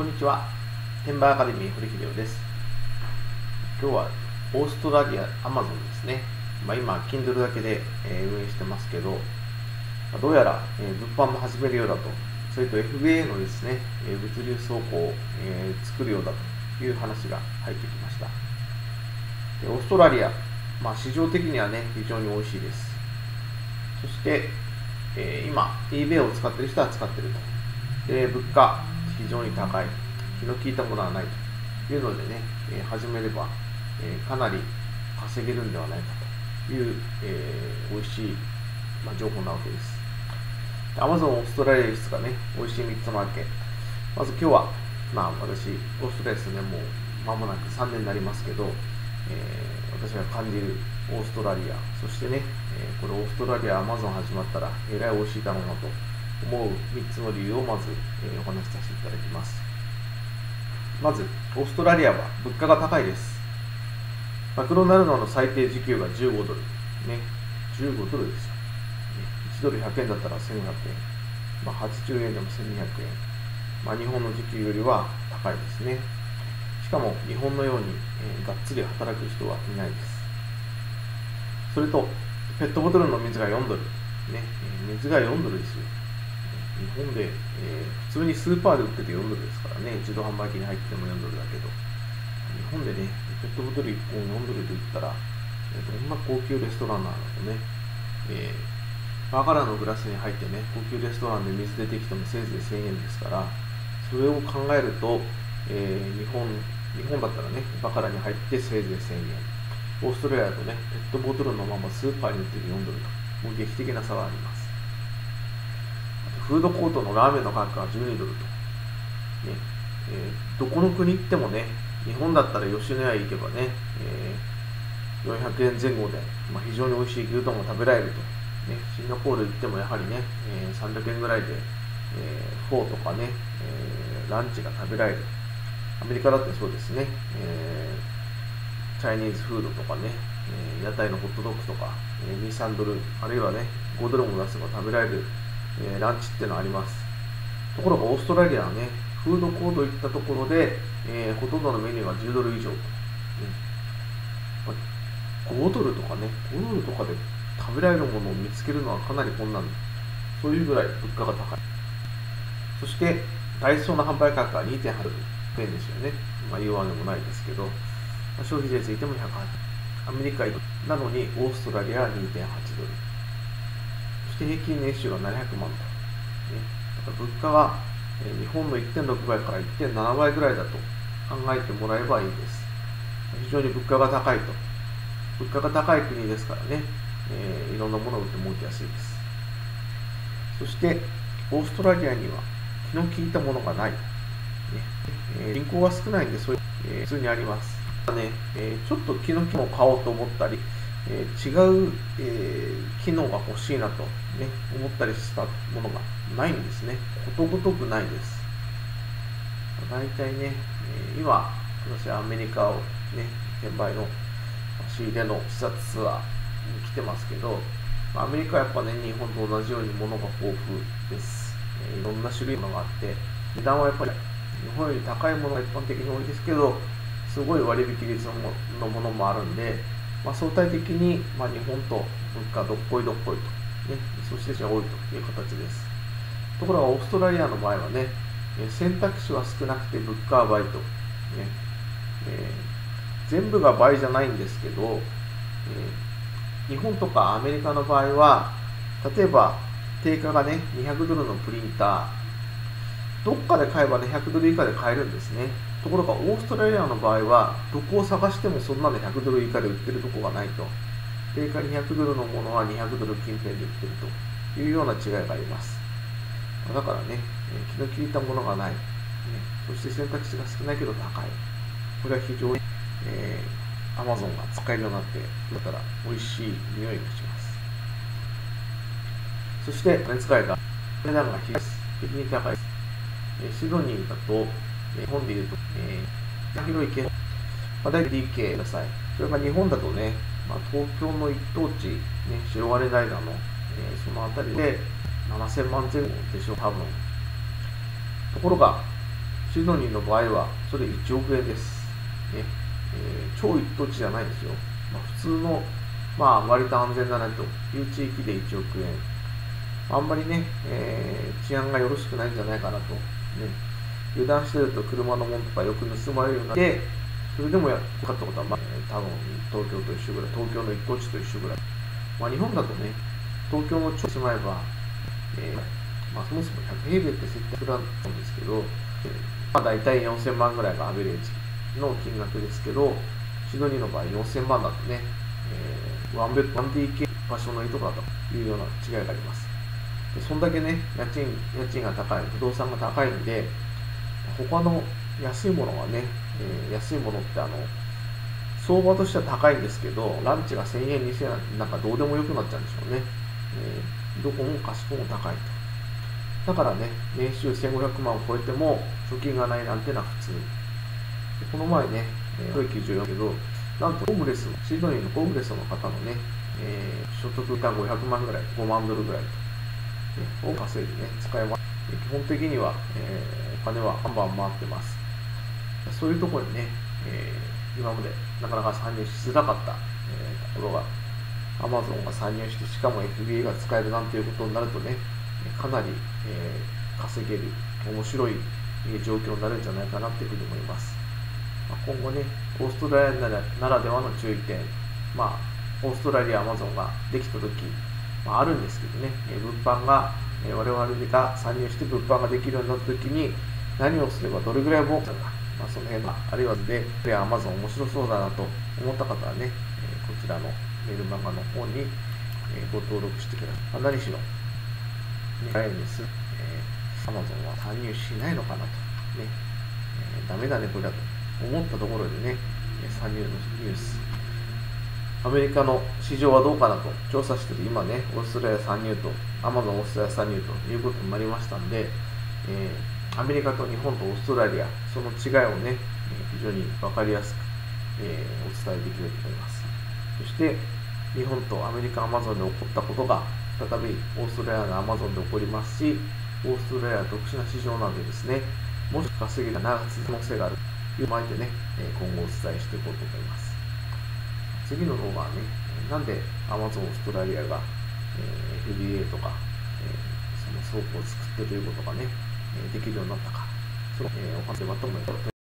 こんにちは。テンバーアカデミー堀秀夫です。今日はオーストラリア、アマゾンですね。まあ、今、Kindle だけで、え運営してますけど、まどうやら、え物販も始めるようだと、それと FBA のですね、え物流倉庫を、え作るようだという話が入ってきました。でオーストラリア、まあ、市場的にはね、非常に美味しいです。そして、え今、eBay を使ってる人は使ってると。で、物価、非常に高い。気の利いたものはないというのでね、え始めれば、えかなり稼げるんではないかという、えー美味しい、まあ、情報なわけです。Amazon オーストラリア輸出がね、美味しい3つのわけ。まず今日は、まあ私、オーストラリアですね、もう間もなく3年になりますけど、えー私が感じるオーストラリア、そしてね、えーこれオーストラリア、アマゾン始まったら、えらい美味しいだろうなと思う3つの理由をまず、えーお話しさせていただきます。まず、オーストラリアは物価が高いです。マクドナルドの最低時給が15ドル。ね、15ドルですよ。1ドル100円だったら1200円。まあ、80円でも1200円。まあ、日本の時給よりは高いですね。しかも日本のように、えーがっつり働く人はいないです。それと、ペットボトルの水が4ドル。ね、水が4ドルですよ。日本で、えー普通にスーパーで売ってて4ドルですからね、自動販売機に入っても4ドルだけど、日本でね、ペットボトル1本4ドルで売ったら、えーどんな高級レストランなんだとね、えーバカラのグラスに入ってね、高級レストランで水出てきてもせいぜい1000円ですから、それを考えると、えー日本、日本だったらね、バカラに入ってせいぜい1000円。オーストラリアだとね、ペットボトルのままスーパーに売ってる4ドルと、もう劇的な差があります。フードコートのラーメンの価格は12ドルと。ねえーどこの国行ってもね、日本だったら吉野家行けばね、えー400円前後で、まあ、非常に美味しい牛丼も食べられると。ね、シンガポール行ってもやはりね、えー300円ぐらいで、えフォーとかね、えランチが食べられる。アメリカだってそうですね、えチャイニーズフードとかね、え屋台のホットドッグとか、えー2、3ドル、あるいはね、5ドルも出せば食べられる、えーランチっていうのはあります。ところがオーストラリアはね、フードコート行ったところで、えーほとんどのメニューが10ドル以上と。ね5ドルとかね、5ドルとかで食べられるものを見つけるのはかなり困難。そういうぐらい物価が高い。そして、ダイソーの販売価格は2.8ドル円ですよね。まあ、言うわけもないですけど、まあ消費税ついても108アメリカなのにオーストラリアは2.8ドル。平均年収が700万と。ね、だから物価はえ日本の1.6倍から1.7倍ぐらいだと考えてもらえばいいです。非常に物価が高いと。物価が高い国ですからね、えーいろんなものを売って儲けやすいです。そして、オーストラリアには気の利いたものがない。ねえー人口が少ないんで、そういう、えー普通にあります。ただね、えーちょっと気の利いたものを買おうと思ったり、え違う、え機能が欲しいなと、ね、思ったりしたものがないんですね。ことごとくないです。大体ね、え今、私はアメリカをね、転売の仕入れの視察ツアーに来てますけど、アメリカはやっぱね、日本と同じように物が豊富です。えいろんな種類のものがあって、値段はやっぱり日本より高いものが一般的に多いですけど、すごい割引率のものもあるんで、まあ、相対的に、まあ、日本と物価どっこいどっこいと、ね、そして多いという形です。ところがオーストラリアの場合はね、選択肢は少なくて物価は倍と、ねえー全部が倍じゃないんですけど、えー日本とかアメリカの場合は、例えば定価がね、200ドルのプリンター、どっかで買えばね、100ドル以下で買えるんですね。ところが、オーストラリアの場合は、どこを探してもそんなの100ドル以下で売ってるとこがないと。定価200ドルのものは200ドル近辺で売ってるというような違いがあります。だからね、気の利いたものがない。ね、そして選択肢が少ないけど高い。これは非常に、えー、Amazon が使えるようになって、だったら美味しい匂いがします。そして、金使いが、値段が非常に高いです。シドニーだと、日本でいうと、えー、広い県、まあ、大体 DK ください。それから日本だとね、まあ、東京の一等地、ね、白金台だの、えーその辺りで7000万前後でしょう、多分。ところが、シドニーの場合はそれ1億円です。ねえー、超一等地じゃないですよ。まあ、普通の、まあ、割と安全だなという地域で1億円。あんまりね、えー、治安がよろしくないんじゃないかなと。ね、油断してると車のものとかよく盗まれるようになって、それでもやかったことは、まあ、多分東京と一緒ぐらい、東京の一等地と一緒ぐらい。まあ、日本だとね、東京の超しまえば、えー、まあ、そもそも100平米って設定するんですけど、まあ、大体4000万ぐらいがアベレージの金額ですけど、シドニーの場合4000万だとね、えー、1ベッド 1DK 場所のいいとこだというような違いがあります。でそんだけね、家賃、家賃が高い、不動産が高いんで、他の安いものはね、えー、安いものってあの、相場としては高いんですけど、ランチが1000円、2000円なんかどうでもよくなっちゃうんでしょうね。えー、どこもかしこも高いと。だからね、年収1500万を超えても貯金がないなんてのは普通。この前ね、えー、94けど、なんとホームレス、シドニーのホームレスの方のね、えー、所得が500万ぐらい、5万ドルぐらいと、ね、を稼いでね、使います。基本的には、えー、金はバンバン回ってます。そういうところにね、えー、今までなかなか参入しづらかった、えー、ところが、アマゾンが参入して、しかも FBA が使えるなんていうことになるとね、かなり、えー、稼げる、面白い状況になるんじゃないかなっていうふうに思います。まあ、今後ね、オーストラリアならではの注意点、まあ、オーストラリア、アマゾンができたとき、まあ、あるんですけどね、え物販が、え我々が参入して物販ができるようになったときに、何をすればどれぐらい儲かるか、まあ、その辺が、あるいはで、で、アマゾン面白そうだなと思った方はね、こちらのメルマガの方に、ご登録してください。何しろ、ね、早いんです。えー、アマゾンは参入しないのかなと。ね、えー、ダメだね、これだと。思ったところでね、参入のニュース。アメリカの市場はどうかなと調査してて、今ね、オーストラリア参入と、アマゾンオーストラリア参入ということになりましたんで、えー、アメリカと日本とオーストラリア、その違いをね、非常に分かりやすく、えー、お伝えできると思います。そして、日本とアメリカ、アマゾンで起こったことが、再びオーストラリアのアマゾンで起こりますし、オーストラリアは特殊な市場なんでですね、もし稼ぎが長く続く可能性があると。いう前でね、今後お伝えしていこうと思います。次の動画はね、なんで Amazon オーストラリアが、え FBA とか、えその倉庫を作ってということがね、できるようになったか、その、えお話でまとめ